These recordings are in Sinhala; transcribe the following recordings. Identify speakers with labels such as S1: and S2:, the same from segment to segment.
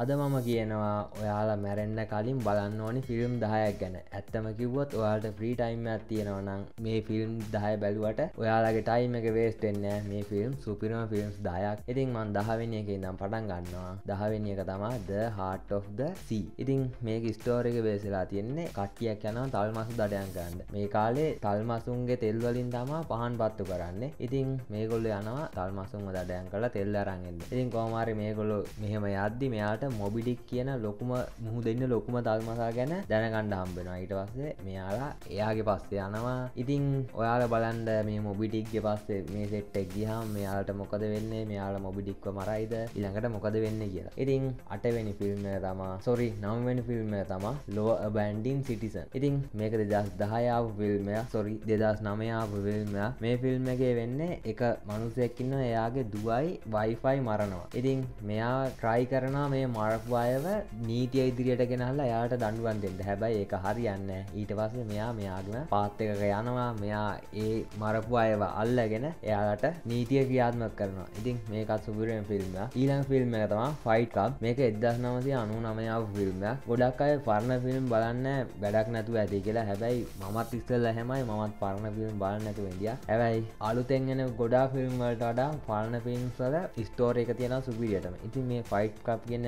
S1: අද මම කියනවා ඔයාලා මැරෙන්න්න කලින් බලන්න ඕනි ෆිල්ම් දහයක් ගැන. ඇත්තම කිව්වොත් ඔයාට ෆ්‍රී ටයිම් ඇත් තියෙනවනම් මේ ෆිල්ම් දහය බැලුවට ඔයාලගේ ටයිම් එක වේස්ටෙන්න මේ ෆිල්ම් සුපිරම ෆිල්ම්ස් දායක් ඉතින් මන් දහවෙනි එක ඉදම් පටන් ගන්නවා. දහවෙනි එක තමා ද හාට of the සී ඉතින් මේක ස්ටෝරික බේසලා තියෙන්නේ කට්ටියක් යනවා තල් මසු දඩයන් ගන්න. මේ කාලේ තල්මසුන්ගේ තෙල්වලින් තමා පහන් පත්තු කරන්න. ඉතින් මේගොල්ල යනවා තල්මසුන්ම දඩයන් කලා තෙල්ල අරන්ගෙන්ද ඉතින් කෝමාරි මේගොලු මෙහෙම යද්දි මෙයාට මොබිඩික් කියන ලොකුම මුහ දෙන්න ලොකුම තල්මසා ගැන දැනගණ්ඩ හම්බෙනවා. ඊට පස්සේ මෙයාලා එයාගේ පස්සේ යනවා. ඉතින් ඔයාල බලන්ඩ මේ මොබිටික්ගේ පස්සේ මේ සෙට්ටෙක් ගිහම් මෙයාලට මොකද වෙන්නේ? මෙයාල මොබිඩික්ව මරයිද? ඉළඟට මොකද වෙන්න කියලා. ඉතින් අටවැනි ෆිල්ම් තමා සොරි නම්වැනි ෆිල්ම් තමා ලෝ බැන්ඩින් සිටිසන් ඉතින් මේක දෙදස් දහයාව ෆිල්ම්ය සොරි දෙදස් නමයාව ෆිල්ම්ය මේ ෆිල්ම් එකේ වෙන්නේ එක මනුසයක්කින්න එයාගේ දුවයි වයිෆයි මරනවා. ඉතින් මෙයා ට්‍රයි කරනා මේ මරපු අයව නීතිය ඉදිරියට ගෙනහල්ලා යාට දඩුවන් දෙන්න. හැබැයි ඒක හරියන්න ඊට පස්සේ මෙයා මෙයාගම පාත් එකක යනවා. මෙයා ඒ මරපු අයව අල්ලගෙන එයාලට නීතිය ක්‍රියාත්මක කරනවා. ඉතින් මේකත් සුපිරෙන් ෆිල්ම් ඊළඟ ෆිල්ම් එක තමා ෆයිට් කප් මේක එදස් නමසය අනු නමයාව ෆිල්ම් ගොඩක් අය පරණ ෆිල්ම් බලන්න වැඩක් නැතු ඇති කියලා. හැබැයි මත් ඉස්සල්ල හැමයි මත් පරණ ෆිල්ම් බලන්න නැතු ඉදිය හැබැයි අලුතෙන්ගෙන ගොඩා ෆිල්ම් වලට වඩා පරණ ෆිල්ම් වල ස්ටෝර එක තියෙන සුපිරියටම. ඉතින් මේ ෆයිට් කප් කියන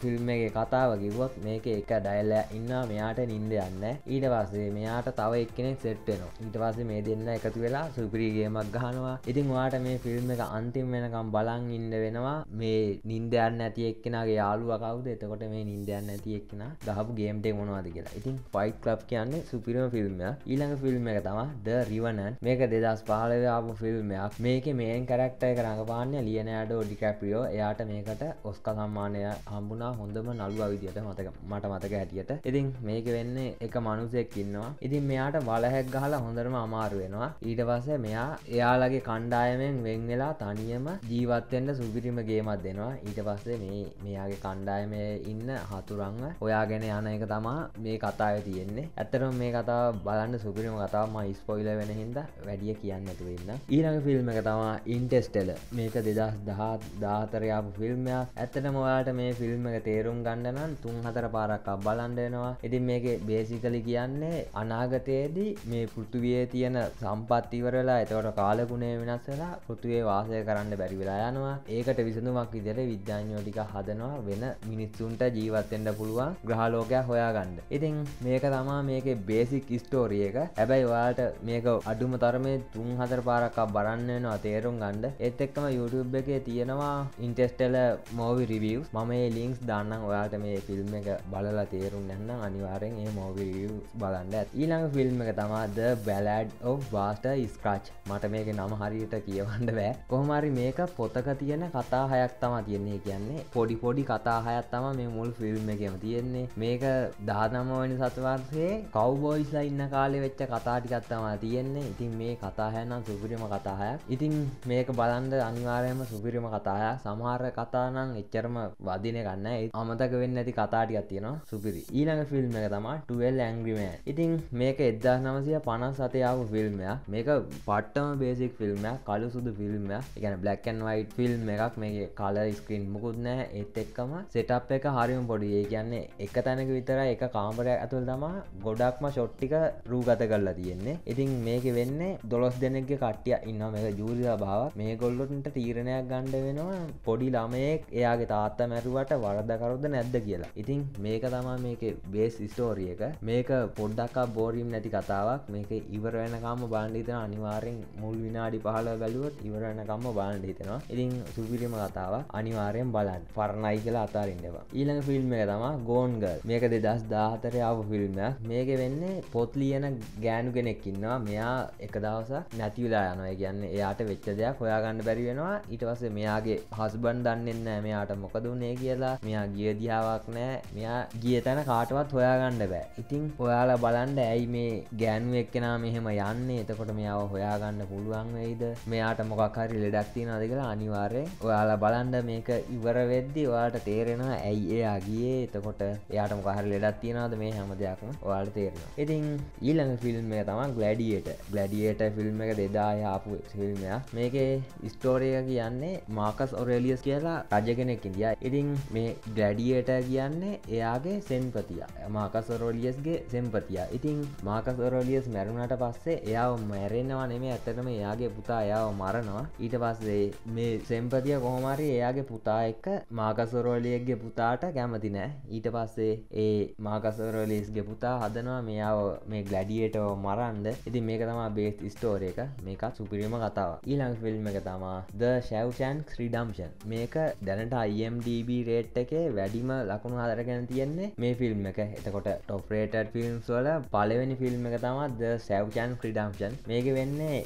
S1: ෆිල්ම් එක කතාව කිව්වොත් මේක එක ඩයිල්ල ඉන්න මෙයාට නින්ද යන්න ඊට පස්සේ මෙයාට තව එක්කෙනෙක් සෙට්ටෙනවා ඊට පස්සේ මේ දෙන්න එකතු වෙලා සුපිරිගේමක් ගහනවා. ඉතින් වාට මේ ෆිල්ම් එක අන්තිම වෙනකම් බලන් ඉන්න වෙනවා. මේ නින්දයන්න ඇති එක්කෙනගේ යාලුව කවුද? එතකොට මේ නින්දයන්න ඇති එක්කෙන ගහපු ගේම්ටේ මොනවාද කියලා. ඉතින් ෆයිට් කලබ් කියන්නේ සුපිරම ෆිල්ම් ඊළඟ ෆිල්ම් එක තම ද රිවනන් මේක දෙදස් පහලවාපු ෆිල්ම්යක් මේක මේන් කරක්ටය කරඟපාන්න ලියනෑඩෝ ඩිකැපියෝ එයාට මේකට ඔස්ක සම්මානය හම්බුනා හොඳම නළුව විදියට මතක මට මතක හැටියට. ඉතින් මේක වෙන්නේ එක මනුසෙක් ඉන්නවා. ඉතින් මෙයාට බලහැක් ගහලා හොඳරම අමාරු වෙනවා. ඊට පස්සේ මෙයා එයාලගේ කණ්ඩායමෙන් වෙන් වෙලා තනියම ජීවත්වෙන්ට සුපිරිම ගේමත් දෙනවා. ඊට පස්සේ මේ මෙයාගේ කණ්ඩායම ඉන්න හතුරංග ඔයාගෙන යන එක තමා මේ කතාව තියෙන්නේ. ඇත්තරම මේ කතා බලන්න සුපිරිම කතාම ස්පොයිල වෙන හින්ද වැඩිය කියන්න ඇතු වෙන්න ඊළඟ ෆිල්ම් එක තමා ඉන්ටෙස්ටෙල මේක දෙදස් දහත් දාතරයාපු ෆිල්ම්යක් ඇත්තට මොයාට මේ ෆිල්ම් එක තේරුම් ගණඩනම් තුන් හතර පාරක් අබ්බලන්ඩනවා ඉතින් මේක බේසිකලි කියන්නේ අනාගතයේදී මේ පෘතුවිය තියෙන සම්පත්තිවරලා එතවට කාලගුණේ වෙනස් වෙලා පෘතුවේ වාසය කරන්න බැරි වෙලා යනවා. ඒකට විසඳුමක් විදිර විද්‍යාඥෝටික හදනවා වෙන මිනිස්සුන්ට ජීවත්තෙන්ට පුළුවන් ග්‍රහලෝකයක් හොයාගන්න. ඉතින් මේක තමා මේක බේසික් ස්ටෝරිය එක. හැබැයි ඔයාට මේක අඩුම තරමේ තුන් හතර පාරක්ක් බරන්නනවා තේරුම් ගණ්ඩ එත් එක්කම YouTube එකේ තියෙනවා ඉන්ටෙස්ටල මෝවි රිවියස් මම ඒ ලින්ක්ස් දන්න ඔයාට මේ ෆිල්ම් එක බලලා තේරුම් නැන්න අනිවාරෙන් ඒ මෝවි බලන්න ඊළඟ ෆිල්ම් එක තමාද බැලඩ් ඔ් වාස්ට ස්ක්‍රච් මට මේක නම හරියට කියවන්න බෑ. කොහමරි මේක පොතක තියෙන කතා හයක් තමා තියෙන්නේ. කියන්නේ පොඩි පොඩි කතා හයත් තම මේ මුල් ෆිල්ම් එකම තියෙන්නේ. මේක දානමවනි සතුවර්සේ කවබෝයිස්ලා ඉන්න කාලෙ වෙච්ච කතාටිකත්තමා තියෙන්නේ. ඉතින් මේ කතාහැනම් සුපිරිම කතාහයක්. ඉතින් මේක බලන්ද අනිවාරයම සුපිරිම කතාය සමහර කතානං එච්චරම වදින ගන්න. අමතක වෙන්න ඇති කතාටිකත් තියෙනවා. සුපිරි. ඊළඟ ෆිල්ම් එක තමා ටුවල් ඇංග්‍රිමෑ ඉතින් මේක එදදා නමසය පනස් සතයාව ෆිල්ම්යක් මේක පට්ටම බේසික් ෆිල්ම්යක් කලු සුදු ෆිල්ම්යක් එකන බ්ලක්න් වයිට ෆිල්ම් එකක්. මේ කල ස්ක්‍රීන් මුකුත් නෑ එත් එක්කම සෙටප් එක හරිම පොඩි. ඒ කියන්නේ එක තැනක විතර එක කාමරය ඇතුල් තමා ගොඩක්ම ෂොට්ටික රූගත කරලා තියෙන්නේ. ඉතින් මේක වෙන්නේ දොළොස් දෙනෙක්ගේ කට්ටිය ඉන්න මේක ජූරිලා භාව මේ ගොල්ලොන්ට තීරණයක් ගණ්ඩ වෙනවා. පොඩි ළමයෙක් එයාගේ තාත්ත මැරුවට වරදකරුද නැද්ද කියලා. ඉතින් මේක තමා මේක බේස් ස්ටෝරිය එක. මේක පොඩ්ඩක්කා බෝරීම් නැති කතාවක්. මේක ඉවර වෙනකාම බාණ්ඩිතන අනිවාරෙන් මුල් විනාඩි පහල බැලුවත් ඉවරනකම්ම බාණ්ඩ හිතනවා. ඉතින් සුපිරිම කතාව අනිවාරයෙන් බලන්න. පරණයි කියලා අතාරින්නවා ඊළඟ ෆිල්ම් එක තමා ගෝන්ගල් මේක දෙදස් දාහතරයාව ෆිල්ම්යක් මේක වෙන්නේ පොත් ලියන ගෑනු කෙනෙක්කින්නවා මෙයා එක දවසක් නැතිවලා යනවා. කියන්න එයාට වෙච්ච දෙයක් හොයාගන්න බැරි වෙනවා. ඊට පස්සේ මෙයාගේ හස්බන් දන්නෙන්න මෙයාට මොකදුන්නේ කියලා මෙයා ගිය දිහාවක් නෑ. මෙයා ගිය තැන කාටවත් හොයාගන්න බෑ. ඉතින් ඔයාලා බලන්ඩ ඇයි මේ ගෑනු එක්කෙනා මෙහෙම යන්නේ? එතකොට මෙයාව හොයාගන්න පුළුවන් වෙයිද? මෙයාට මොකක් හරි ලෙඩක් තියෙනවාද කියලා අනිවාර්ය ඔයාලා බලන්ඩ මේක ඉවර වෙද්දි ඔයාට තේරෙනවා ඇයි එයා ගියේ? එතකොට එයාට මොකහරි ලෙඩක් තියෙනවාද? මේ හැම දෙයක්ම ඔයාට තේරෙනවා. ඉතින් ඊළඟ ෆිල්ම් එක තම ගලඩියට ගලඩියට ෆිල්ම් එක දෙදා ආපු ෆිල්ම්යක් මේකේ ස්ටෝරිය කියන්නේ මාකස් ඔරේලියස් කියලා රජ කෙනෙක් ඉදිය. ඉතින් මේ ග්ලඩියට කියන්නේ එයාගේ සෙන්පතිය මාකසරෝලියස්ගේ සෙම්පතිය. ඉතින් මාකසරෝලියස් මැරුණට පස්සේ එයාව මැරෙන්නවා නෙමේ ඇතටම එයාගේ පුතා එයාව මරනවා. ඊට පස්සේ මේ සෙම්පතිය කොහොමරි එයාගේ පුතා එක්ක මාකසරෝලියගේ පුතාට කැමති නෑ. ඊට පස්සේ ඒ මාකසරෝලිස්ගේ පුතා හදනවා මෙයාව මේ ග්ලඩියටව මරන්ද ඉතින් මේක තමා බේස් ස්ටෝර එක. මේකත් සුපිරිම කතාව ඊළඟ ෆිල්ම් එක තමා ද ශව්ෂන් ක්‍රීඩම්ෂන් මේක දැනට IMDB රේට් එකේ වැඩිම ලකුණු හදරගෙන තියෙන්නේ මේ ෆිල්ම් එක. එතකොට ටොප්රේට ෆිල්ම්ස් වල පලවෙනි ෆිල්ම් එක තමත් ද සැව්චන් ක්‍රඩම්ෂන් මේක වෙන්නේ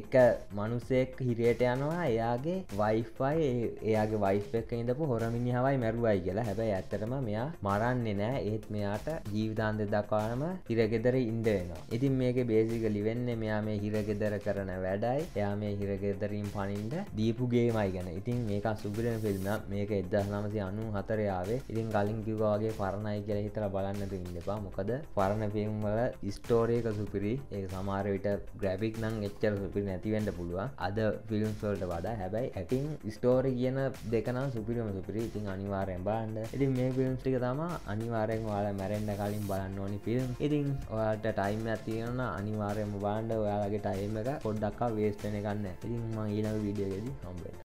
S1: එක මනුස්සෙක් හිරයට යනවා එයාගේ වයිෆයි එයාගේ වයිෆ එක ඉඳපු හොරමිනි හවයි මැරුවයි කියලා. හැබැයි ඇත්තටම මෙයා මරන්නේ නෑ ඒත් මෙයාට ජීවිතාන්ත දක්වානම හිරගෙදර ඉන්ඩ වෙනවා. ඉතින් මේක බේසිකලි වෙන්න මෙයා මේ හිරගෙදර කරන වැඩයි. එයා මේ හිරගෙදරින් පනින්ට දීපුගේමයි ගැන. ඉතින් මේක සුපිරෙන ෆිල්ම් මේක එදස් නමසි අනු හතරයාවේ ඉතින් කලින් කිවවාගේ පරණයි කියල හිතර බලන්න ඉන්න එපා. මොකද පරණ ෆිල්ම් වල ස්ටෝරයක සුපිරි. ඒ සමාර විට ග්‍රැපික් නං එච්චර සුපිරි නැතිවෙන්ට පුළුවන්. අද ෆිල්ම්ස්වල්ට වඩා හැබැයි ඇටින් ස්ටෝරි කියන දෙකනම් සුපිරිම සුපිරි. ඉතින් අනිවාරයෙන් බාන්ඩ ඉතින් මේ ෆිල්ම්ස්ටික තම අනිවාරයෙන් වාල මැරෙන්ඩ කලින් බලන්න ඕනි ෆිල්ම්. ඉතින් ඔයාට ටයිම් ඇතියන අනිවාරයම බාන්ඩ ඔයාලගේ ටයිම එක පොඩ්ඩක්කා වේස්ටන ගන්න ඉතින් ම ඊනව විඩියගෙද හම්බේ